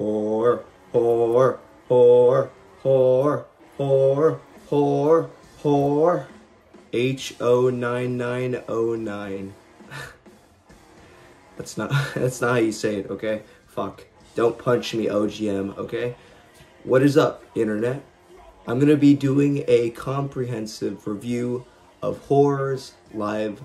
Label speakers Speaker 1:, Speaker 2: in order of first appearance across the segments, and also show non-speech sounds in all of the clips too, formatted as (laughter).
Speaker 1: whore, whore, whore, whore, whore, whore, whore. H O nine nine O nine. (laughs) That's not (laughs) that's not how you say it, okay? Fuck. Don't punch me, OGM, okay? What is up, internet? I'm gonna be doing a comprehensive review of Horror's live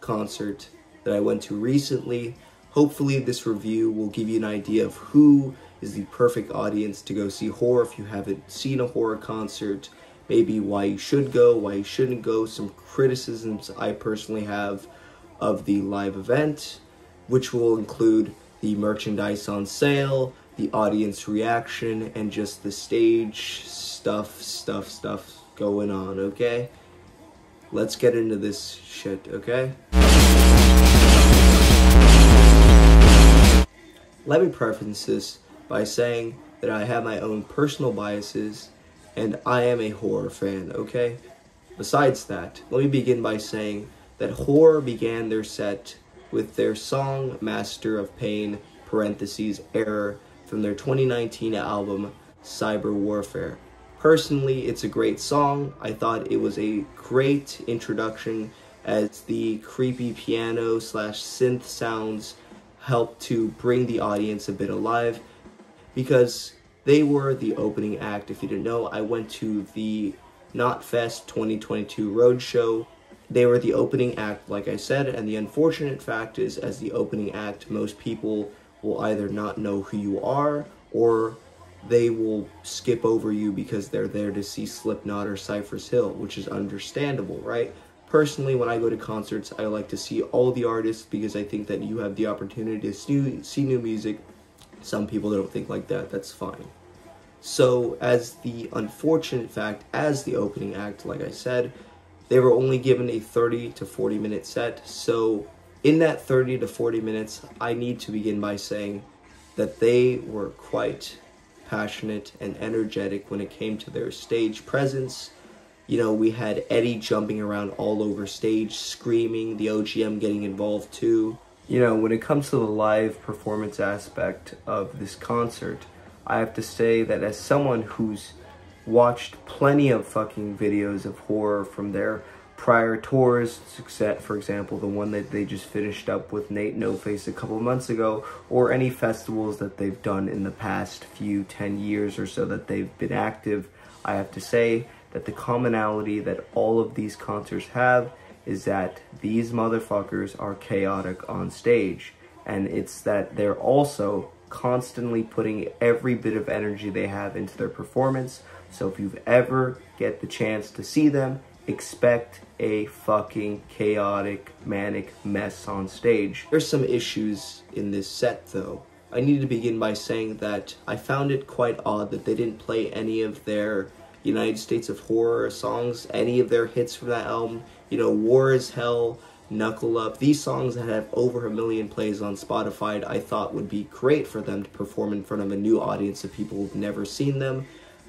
Speaker 1: concert that I went to recently. Hopefully, this review will give you an idea of who is the perfect audience to go see horror if you haven't seen a horror concert. Maybe why you should go, why you shouldn't go, some criticisms I personally have of the live event, which will include the merchandise on sale, the audience reaction, and just the stage stuff, stuff, stuff going on, okay? Let's get into this shit, okay? Let me preface this by saying that I have my own personal biases and I am a horror fan, okay? Besides that, let me begin by saying that horror began their set with their song Master of Pain, parentheses, Error, from their 2019 album Cyber Warfare. Personally, it's a great song. I thought it was a great introduction as the creepy piano slash synth sounds helped to bring the audience a bit alive because they were the opening act. If you didn't know, I went to the Knotfest 2022 Roadshow. They were the opening act, like I said, and the unfortunate fact is, as the opening act, most people will either not know who you are or they will skip over you because they're there to see Slipknot or Cypress Hill, which is understandable, right? Personally, when I go to concerts, I like to see all the artists because I think that you have the opportunity to see new music. Some people don't think like that, that's fine. So, as the unfortunate fact, as the opening act, like I said, they were only given a 30 to 40 minute set. So, in that 30 to 40 minutes, I need to begin by saying that they were quite passionate and energetic when it came to their stage presence you know, we had Eaddy jumping around all over stage, screaming, the OGM getting involved too. You know, when it comes to the live performance aspect of this concert, I have to say that as someone who's watched plenty of fucking videos of horror from their prior tours, except for example, the one that they just finished up with Nate No Face a couple months ago, or any festivals that they've done in the past few 10 years or so that they've been active, I have to say that the commonality that all of these concerts have is that these motherfuckers are chaotic on stage. And it's that they're also constantly putting every bit of energy they have into their performance. So if you've ever get the chance to see them, expect a fucking chaotic, manic mess on stage. There's some issues in this set though. I need to begin by saying that I found it quite odd that they didn't play any of their United States of Horror songs, any of their hits from that album. You know, War is Hell, Knuckle Up. These songs that have over a million plays on Spotify, I thought would be great for them to perform in front of a new audience of people who've never seen them,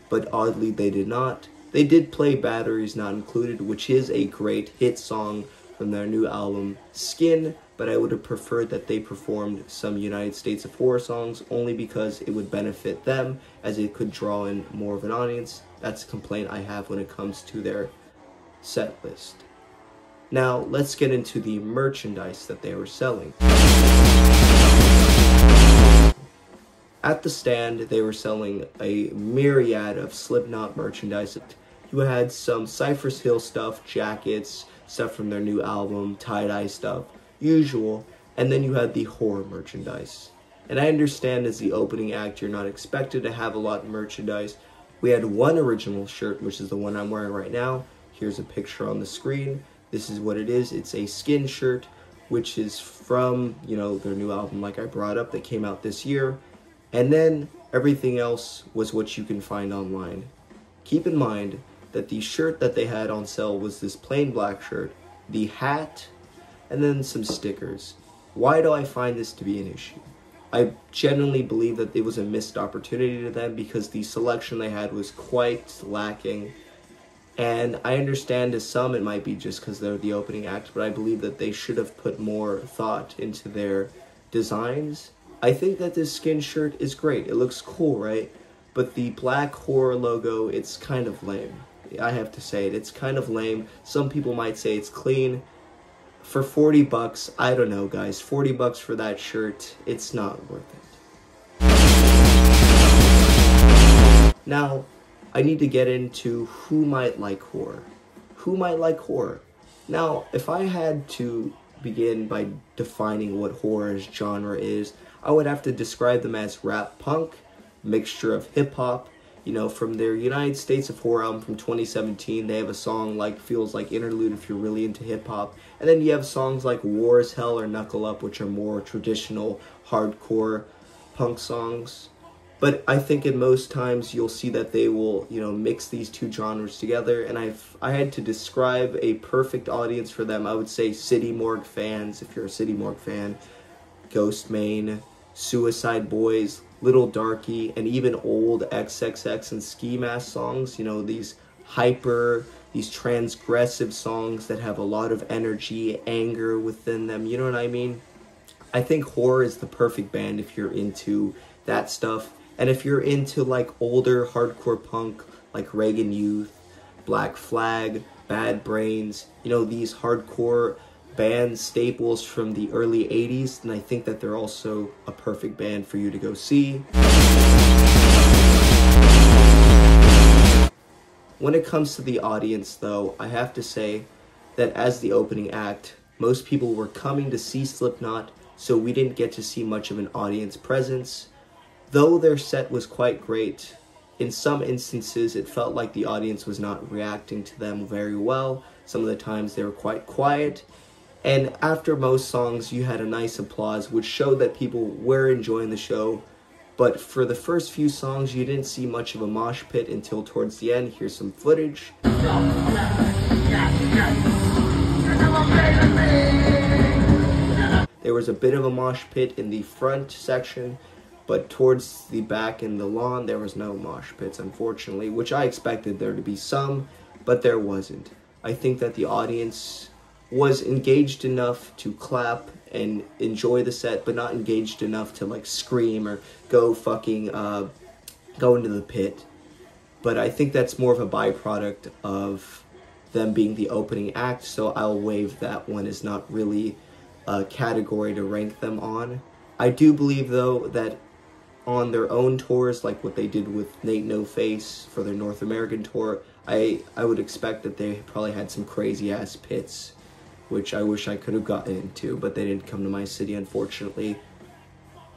Speaker 1: but oddly they did not. They did play Batteries Not Included, which is a great hit song from their new album, Skin, but I would have preferred that they performed some United States of Horror songs only because it would benefit them as it could draw in more of an audience. That's a complaint I have when it comes to their set list. Now, let's get into the merchandise that they were selling. At the stand, they were selling a myriad of Slipknot merchandise. You had some Cypress Hill stuff, jackets, stuff from their new album, tie-dye stuff, usual, and then you had the horror merchandise. And I understand as the opening act, you're not expected to have a lot of merchandise. We had one original shirt, which is the one I'm wearing right now. Here's a picture on the screen. This is what it is. It's a skin shirt, which is from, you know, their new album, like I brought up, that came out this year. And then everything else was what you can find online. Keep in mind that the shirt that they had on sale was this plain black shirt, the hat, and then some stickers. Why do I find this to be an issue? I genuinely believe that it was a missed opportunity to them because the selection they had was quite lacking. And I understand to some it might be just because they're the opening act, but I believe that they should have put more thought into their designs I think that this skin shirt is great. It looks cool, right? But the black horror logo, it's kind of lame. I have to say it. It's kind of lame. Some people might say it's clean. For 40 bucks, I don't know, guys. 40 bucks for that shirt, it's not worth it. Now, I need to get into who might like horror. Who might like horror? Now, if I had to begin by defining what horror's genre is, I would have to describe them as rap punk, mixture of hip hop. You know, from their United States of Horror album from 2017, they have a song like Feels Like Interlude if you're really into hip hop. And then you have songs like War is Hell or Knuckle Up, which are more traditional hardcore punk songs. But I think in most times you'll see that they will, you know, mix these two genres together. And I've I had to describe a perfect audience for them. I would say City Morgue fans, if you're a City Morgue fan, Ghostemane, Suicide Boys, Lil Darkie, and even old XXX and Ski Mask songs. You know, these hyper, these transgressive songs that have a lot of energy, anger within them. You know what I mean? I think horror is the perfect band if you're into that stuff. And if you're into like older hardcore punk like Reagan Youth, Black Flag, Bad Brains, you know, these hardcore band staples from the early 80s, then I think that they're also a perfect band for you to go see. When it comes to the audience, though, I have to say that as the opening act, most people were coming to see Slipknot, so we didn't get to see much of an audience presence. Though their set was quite great, in some instances it felt like the audience was not reacting to them very well. Some of the times they were quite quiet. And after most songs, you had a nice applause, which showed that people were enjoying the show. But for the first few songs, you didn't see much of a mosh pit until towards the end. Here's some footage. There was a bit of a mosh pit in the front section, but towards the back in the lawn, there was no mosh pits, unfortunately, which I expected there to be some, but there wasn't. I think that the audience was engaged enough to clap and enjoy the set, but not engaged enough to like scream or go fucking uh, go into the pit. But I think that's more of a byproduct of them being the opening act, so I'll waive that one is not really a category to rank them on. I do believe though that on their own tours, like what they did with Nate No Face for their North American tour, I I would expect that they probably had some crazy ass pits which I wish I could have gotten into, but they didn't come to my city, unfortunately.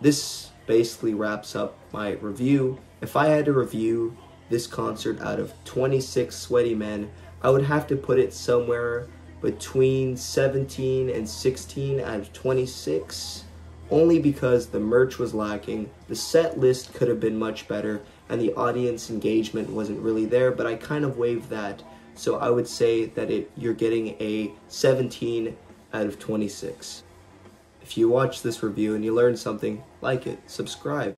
Speaker 1: This basically wraps up my review. If I had to review this concert out of 26 sweaty men, I would have to put it somewhere between 17 and 16 out of 26, only because the merch was lacking, the set list could have been much better, and the audience engagement wasn't really there, but I kind of waived that so I would say that it you're getting a 17 out of 26. If you watch this review and you learned something, like it, subscribe.